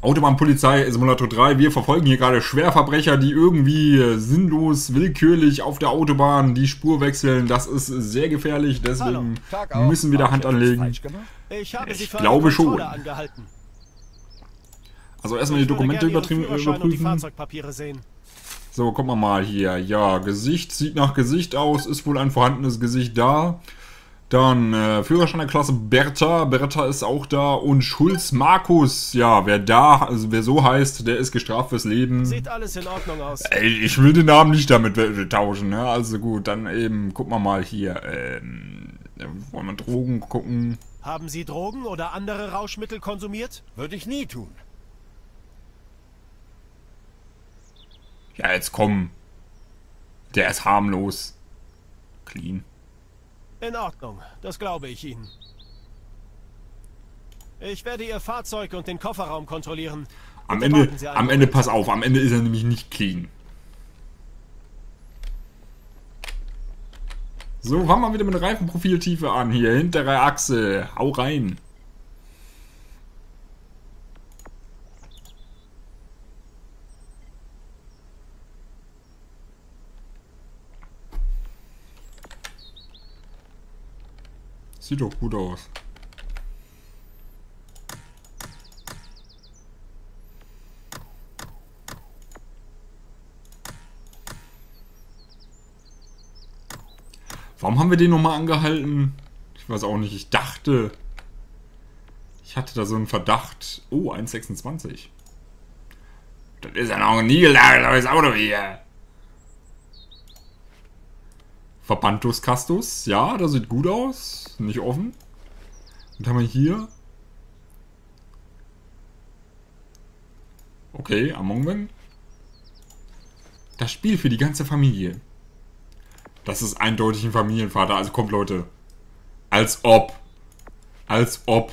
Autobahnpolizei Simulator 3. Wir verfolgen hier gerade Schwerverbrecher, die irgendwie äh, sinnlos, willkürlich auf der Autobahn die Spur wechseln. Das ist sehr gefährlich, deswegen müssen wir da Hand anlegen. Ich, ich glaube schon. Also erstmal die Dokumente überprüfen. So, gucken wir mal hier. Ja, Gesicht sieht nach Gesicht aus, ist wohl ein vorhandenes Gesicht da. Dann äh, Führerschein der Klasse Bertha. Bertha ist auch da. Und Schulz Markus. Ja, wer da, also wer so heißt, der ist gestraft fürs Leben. Sieht alles in Ordnung aus. Ey, ich will den Namen nicht damit tauschen, ne? Also gut, dann eben, gucken wir mal hier. Ähm, wollen wir Drogen gucken? Haben Sie Drogen oder andere Rauschmittel konsumiert? Würde ich nie tun. Ja, jetzt komm. Der ist harmlos. Clean. In Ordnung, das glaube ich Ihnen. Ich werde Ihr Fahrzeug und den Kofferraum kontrollieren. Am Ende, am Ende, pass auf, am Ende ist er nämlich nicht clean. So, fangen wir wieder mit Reifenprofiltiefe an. Hier, hintere Achse. Hau rein. Sieht doch gut aus. Warum haben wir den nochmal angehalten? Ich weiß auch nicht. Ich dachte... Ich hatte da so einen Verdacht. Oh, 1,26. Das ist ja noch ein niegelnagelneues Auto hier. Verbantus Castus. Ja, das sieht gut aus. Nicht offen. Und haben wir hier. Okay, Among Them. Das Spiel für die ganze Familie. Das ist eindeutig ein Familienvater. Also kommt, Leute. Als ob. Als ob.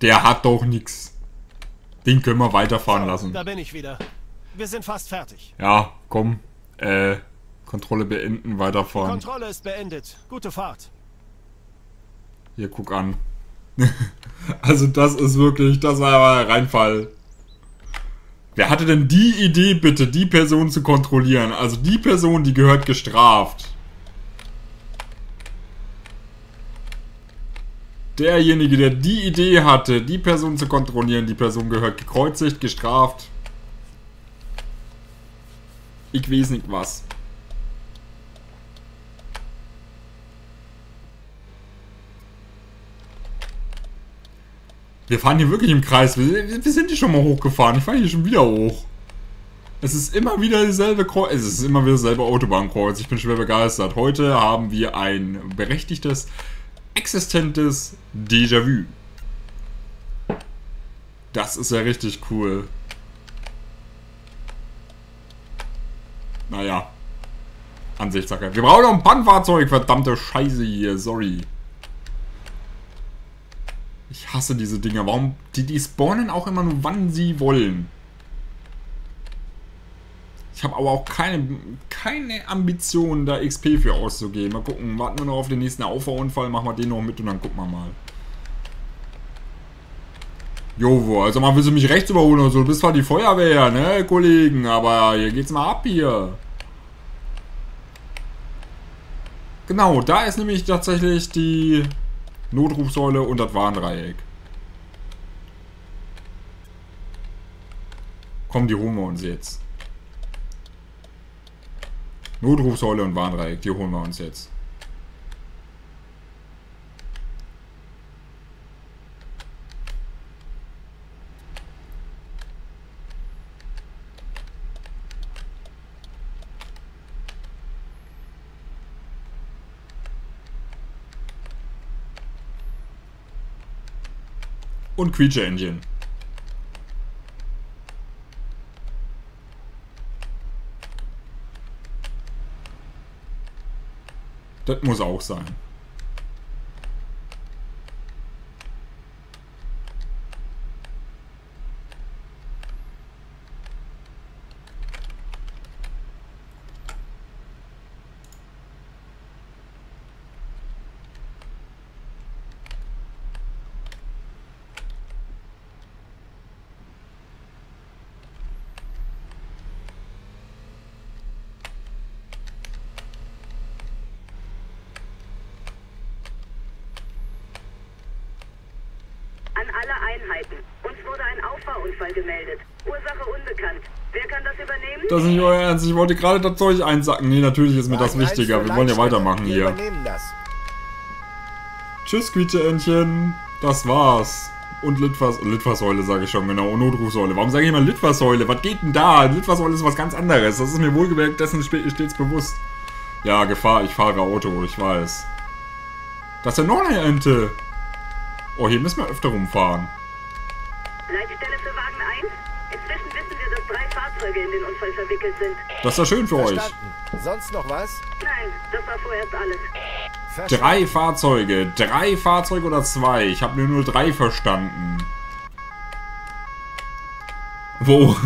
Der hat doch nichts. Den können wir weiterfahren lassen. Da bin ich wieder. Wir sind fast fertig. Ja, komm. Äh, Kontrolle beenden, weiterfahren. Die Kontrolle ist beendet. Gute Fahrt. Hier, guck an. also das ist wirklich, das war aber ein Reinfall. Wer hatte denn die Idee, bitte, die Person zu kontrollieren? Also die Person, die gehört gestraft. Derjenige, der die Idee hatte, die Person zu kontrollieren, die Person gehört gekreuzigt, gestraft. Ich weiß nicht was. Wir fahren hier wirklich im Kreis. Wir, wir sind hier schon mal hochgefahren. Ich fahre hier schon wieder hoch. Es ist immer wieder dieselbe Kreuz. Es ist immer wieder dasselbe Autobahnkreuz. Ich bin schwer begeistert. Heute haben wir ein berechtigtes, existentes Déjà-vu. Das ist ja richtig cool. Naja. Ansichtssache. Wir brauchen noch ein Bannfahrzeug. Verdammte Scheiße hier. Sorry. Ich hasse diese Dinger. Warum? Die, die spawnen auch immer nur, wann sie wollen. Ich habe aber auch keine, keine Ambition, da XP für auszugeben. Mal gucken, warten wir noch auf den nächsten Auffahrunfall, machen wir den noch mit und dann gucken wir mal. Jovo, also mal willst du mich rechts überholen oder so. Du bist zwar die Feuerwehr, ne, Kollegen, aber hier geht's mal ab hier. Genau, da ist nämlich tatsächlich die Notrufsäule und das Warndreieck. Komm, die holen wir uns jetzt. Notrufsäule und Warndreieck, die holen wir uns jetzt. Und Creature Engine. Das muss auch sein. Alle Einheiten. Uns wurde ein Auffahrunfall gemeldet. Ursache unbekannt. Wer kann das übernehmen? Das ist nicht euer Ernst. Ich wollte gerade das Zeug einsacken. Nee, natürlich ist mir das wichtiger. Wir wollen ja weitermachen hier. Tschüss, Quietscheentchen. Das war's. Und Litfaß, Litfaßsäule sage ich schon, genau. Und Notrufsäule. Warum sage ich immer Litfaßsäule? Was geht denn da? Litfaßsäule ist was ganz anderes. Das ist mir wohlgemerkt, dessen stets bewusst. Ja, Gefahr, ich fahre Auto, ich weiß. Das ist ja noch eine Ente. Oh, hier müssen wir öfter rumfahren. Leitstelle für Wagen 1. Inzwischen wissen wir, dass drei Fahrzeuge in den Unfall verwickelt sind. Das ist ja schön für Verstanden. euch. Sonst noch was? Nein, das war vorerst alles. Drei Fahrzeuge. Drei Fahrzeuge oder zwei? Ich habe nur drei verstanden. Wo?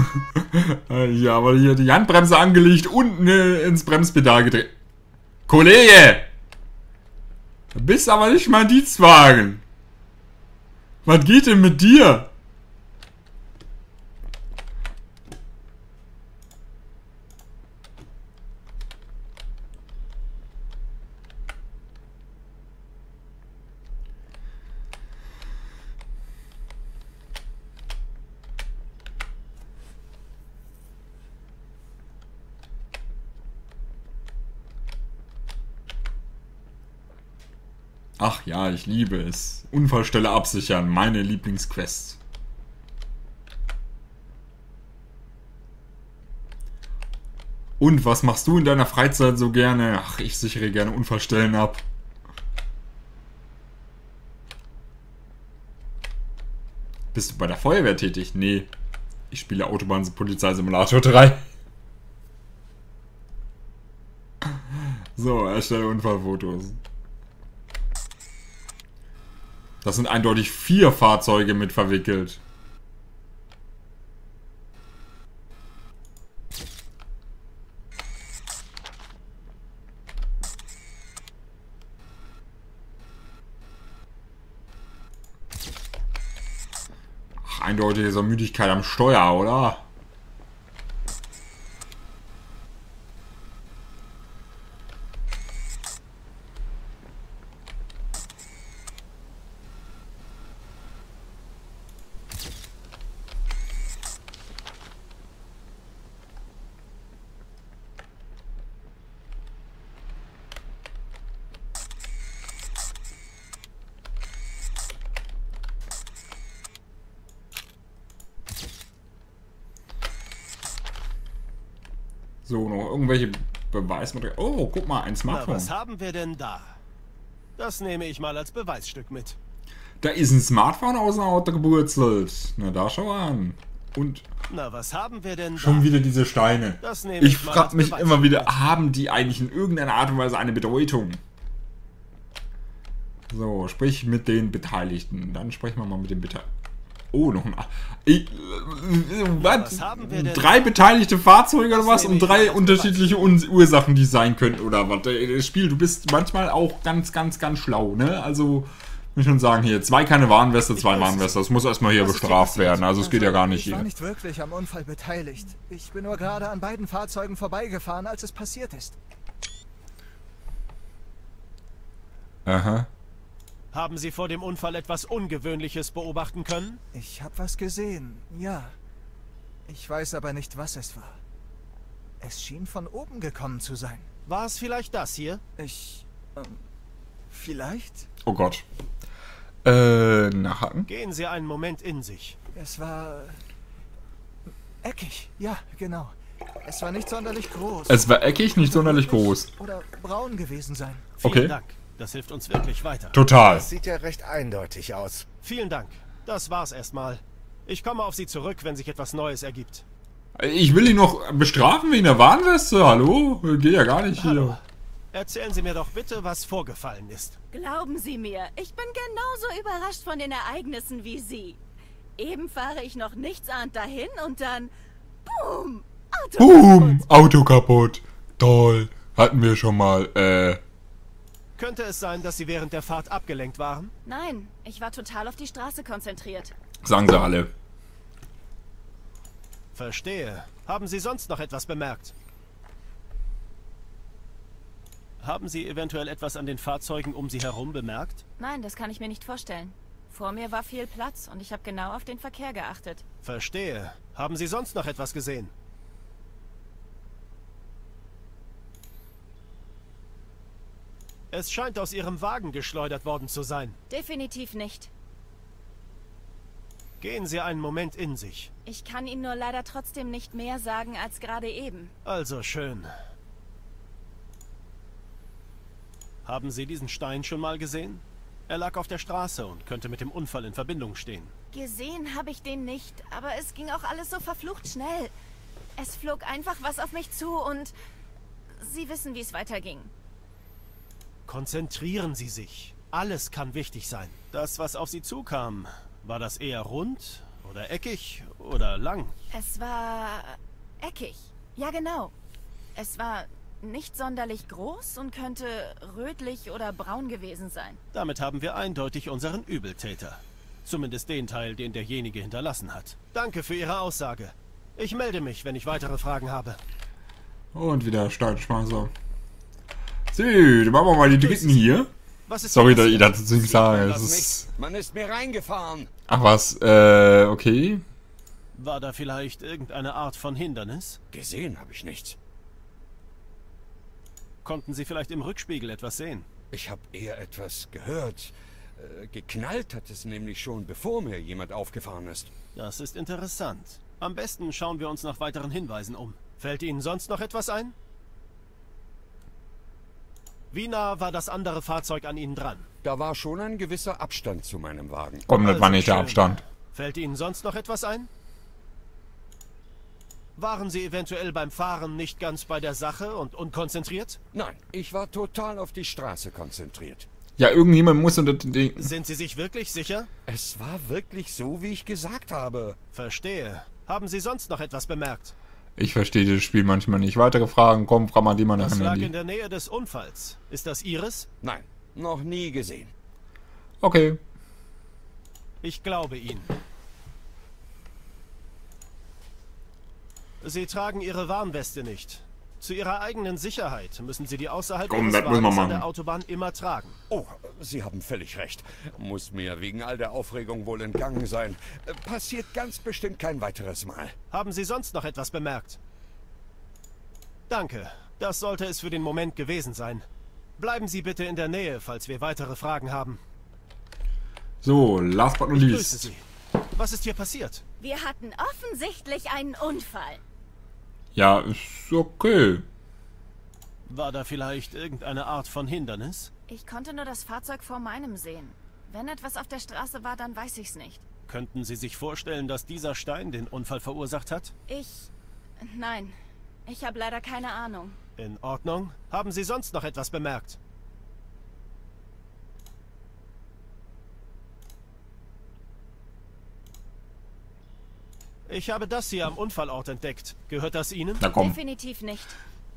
ja, aber hier die Handbremse angelegt und ne, ins Bremspedal gedreht. Kollege! Du bist aber nicht mein Dienstwagen. Was geht denn mit dir? Ach ja, ich liebe es. Unfallstelle absichern, meine Lieblingsquest. Und was machst du in deiner Freizeit so gerne? Ach, ich sichere gerne Unfallstellen ab. Bist du bei der Feuerwehr tätig? Nee. Ich spiele Autobahn-Polizeisimulator 3. So, erstelle Unfallfotos. Das sind eindeutig vier Fahrzeuge mit verwickelt. Eindeutig ist Müdigkeit am Steuer, oder? So, noch irgendwelche Beweismaterialien. Oh, guck mal, ein Smartphone. Na, was haben wir denn da? Das nehme ich mal als Beweisstück mit. Da ist ein Smartphone aus dem Auto geburzelt. Na, da schau an. Und. Na, was haben wir denn Schon da? wieder diese Steine. Ich ich frage mich immer wieder, haben die eigentlich in irgendeiner Art und Weise eine Bedeutung? So, sprich mit den Beteiligten. Dann sprechen wir mal mit den Beteiligten. Oh, noch ein. Ich, was? was drei beteiligte Fahrzeuge oder was? Und drei unterschiedliche Ursachen, die sein könnten oder was? Äh, das Spiel, du bist manchmal auch ganz, ganz, ganz schlau, ne? Also, muss ich schon sagen, hier, zwei keine Warnweste, zwei Warnweste. Das muss erstmal hier bestraft werden. Also, es geht ja gar nicht hier. Ich war nicht wirklich am Unfall beteiligt. Ich bin nur gerade an beiden Fahrzeugen vorbeigefahren, als es passiert ist. Aha. Haben Sie vor dem Unfall etwas Ungewöhnliches beobachten können? Ich habe was gesehen, ja. Ich weiß aber nicht, was es war. Es schien von oben gekommen zu sein. War es vielleicht das hier? Ich... Ähm, vielleicht? Oh Gott. Äh, nachhaken? Gehen Sie einen Moment in sich. Es war... Eckig, ja, genau. Es war nicht sonderlich groß. Es war eckig, nicht sonderlich groß. Oder braun gewesen sein. Vielen okay. Dank. Das hilft uns wirklich weiter. Total. Das sieht ja recht eindeutig aus. Vielen Dank. Das war's erstmal. Ich komme auf Sie zurück, wenn sich etwas Neues ergibt. Ich will ihn noch bestrafen wegen der Warnweste. Hallo? Geht ja gar nicht Hallo. hier. Erzählen Sie mir doch bitte, was vorgefallen ist. Glauben Sie mir, ich bin genauso überrascht von den Ereignissen wie Sie. Eben fahre ich noch nichtsahnd dahin und dann... Boom! Auto Boom! Kaputt. Auto kaputt. Toll. Hatten wir schon mal, äh... Könnte es sein, dass Sie während der Fahrt abgelenkt waren? Nein, ich war total auf die Straße konzentriert. Sagen Sie alle. Verstehe. Haben Sie sonst noch etwas bemerkt? Haben Sie eventuell etwas an den Fahrzeugen um Sie herum bemerkt? Nein, das kann ich mir nicht vorstellen. Vor mir war viel Platz und ich habe genau auf den Verkehr geachtet. Verstehe. Haben Sie sonst noch etwas gesehen? Es scheint aus Ihrem Wagen geschleudert worden zu sein. Definitiv nicht. Gehen Sie einen Moment in sich. Ich kann Ihnen nur leider trotzdem nicht mehr sagen als gerade eben. Also schön. Haben Sie diesen Stein schon mal gesehen? Er lag auf der Straße und könnte mit dem Unfall in Verbindung stehen. Gesehen habe ich den nicht, aber es ging auch alles so verflucht schnell. Es flog einfach was auf mich zu und... Sie wissen, wie es weiterging. Konzentrieren Sie sich. Alles kann wichtig sein. Das, was auf Sie zukam, war das eher rund oder eckig oder lang? Es war eckig. Ja, genau. Es war nicht sonderlich groß und könnte rötlich oder braun gewesen sein. Damit haben wir eindeutig unseren Übeltäter. Zumindest den Teil, den derjenige hinterlassen hat. Danke für Ihre Aussage. Ich melde mich, wenn ich weitere Fragen habe. Und wieder Steinschmeißer. So, dann machen wir mal die dritten hier. Sorry, dass ich dazu nichts sage. Man ist mir reingefahren. Ach was, äh, okay. War da vielleicht irgendeine Art von Hindernis? Gesehen habe ich nichts. Konnten Sie vielleicht im Rückspiegel etwas sehen? Ich habe eher etwas gehört. Äh, geknallt hat es nämlich schon, bevor mir jemand aufgefahren ist. Das ist interessant. Am besten schauen wir uns nach weiteren Hinweisen um. Fällt Ihnen sonst noch etwas ein? Wie nah war das andere Fahrzeug an Ihnen dran? Da war schon ein gewisser Abstand zu meinem Wagen. Komm, das war nicht der Abstand. Fällt Ihnen sonst noch etwas ein? Waren Sie eventuell beim Fahren nicht ganz bei der Sache und unkonzentriert? Nein, ich war total auf die Straße konzentriert. Ja, irgendjemand muss unter den... Sind Sie sich wirklich sicher? Es war wirklich so, wie ich gesagt habe. Verstehe. Haben Sie sonst noch etwas bemerkt? Ich verstehe das Spiel manchmal nicht. Weitere Fragen, komm, frag mal die mal nach Das lag Handy. in der Nähe des Unfalls. Ist das Ihres? Nein, noch nie gesehen. Okay. Ich glaube Ihnen. Sie tragen Ihre Warnweste nicht. Zu Ihrer eigenen Sicherheit müssen Sie die außerhalb Komm, Ihres Wagens an der Autobahn immer tragen. Oh, Sie haben völlig recht. Muss mir wegen all der Aufregung wohl entgangen sein. Passiert ganz bestimmt kein weiteres Mal. Haben Sie sonst noch etwas bemerkt? Danke. Das sollte es für den Moment gewesen sein. Bleiben Sie bitte in der Nähe, falls wir weitere Fragen haben. So, last but not Grüße least. Sie. Was ist hier passiert? Wir hatten offensichtlich einen Unfall. Ja, ist okay. War da vielleicht irgendeine Art von Hindernis? Ich konnte nur das Fahrzeug vor meinem sehen. Wenn etwas auf der Straße war, dann weiß ich's nicht. Könnten Sie sich vorstellen, dass dieser Stein den Unfall verursacht hat? Ich... Nein. Ich habe leider keine Ahnung. In Ordnung. Haben Sie sonst noch etwas bemerkt? Ich habe das hier am Unfallort entdeckt. Gehört das Ihnen? Na komm. Definitiv nicht.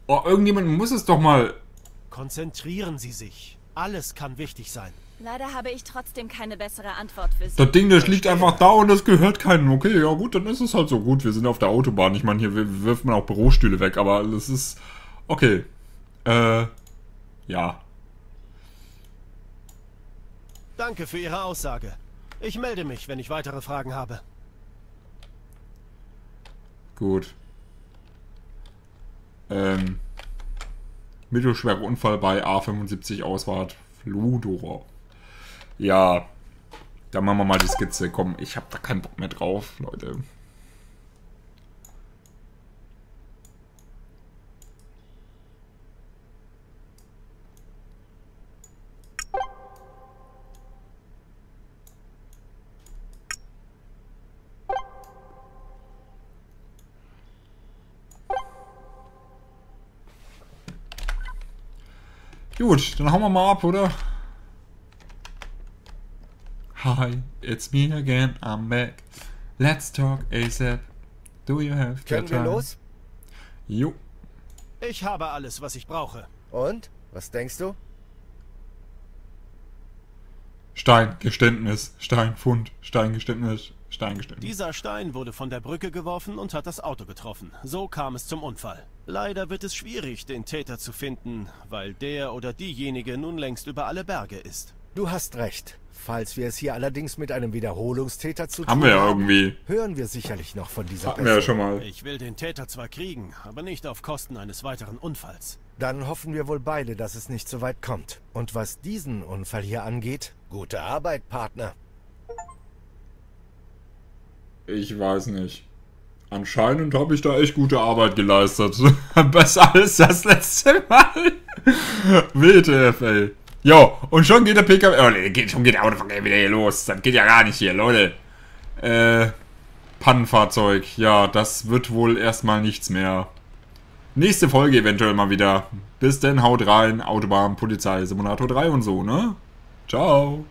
Oh, irgendjemand muss es doch mal... Konzentrieren Sie sich. Alles kann wichtig sein. Leider habe ich trotzdem keine bessere Antwort für Sie. Das Ding, das liegt einfach da und das gehört keinem. Okay, ja gut, dann ist es halt so gut. Wir sind auf der Autobahn. Ich meine, hier wir- wirft man auch Bürostühle weg, aber das ist... Okay. Äh... Ja. Danke für Ihre Aussage. Ich melde mich, wenn ich weitere Fragen habe. Gut. Ähm... Mittelschwerer Unfall bei A75 Ausfahrt Fludor. Ja. Dann machen wir mal die Skizze. Komm, ich habe da keinen Bock mehr drauf, Leute. Gut, dann hauen wir mal ab, oder? Hi, it's me again, I'm back. Let's talk ASAP. Do you have Können wir time? los? Jo. Ich habe alles, was ich brauche. Und? Was denkst du? Steingeständnis, Steinfund, Steingeständnis, Steingeständnis. Dieser Stein wurde von der Brücke geworfen und hat das Auto getroffen. So kam es zum Unfall. Leider wird es schwierig, den Täter zu finden, weil der oder diejenige nun längst über alle Berge ist. Du hast recht. Falls wir es hier allerdings mit einem Wiederholungstäter zu tun haben, wir ja irgendwie. hören wir sicherlich noch von dieser Hatten Person. wir ja schon mal. Ich will den Täter zwar kriegen, aber nicht auf Kosten eines weiteren Unfalls. Dann hoffen wir wohl beide, dass es nicht so weit kommt. Und was diesen Unfall hier angeht, gute Arbeit, Partner. Ich weiß nicht. Anscheinend habe ich da echt gute Arbeit geleistet. Besser als das letzte Mal. WTF, ey. Jo, und schon geht der PKW. Oh, nee, schon geht der Autoverkehr wieder hier los. Das geht ja gar nicht hier, Leute. Äh, Pannenfahrzeug. Ja, das wird wohl erstmal nichts mehr. Nächste Folge eventuell mal wieder. Bis denn, haut rein. Autobahn, Polizei, Simulator 3 und so, ne? Ciao.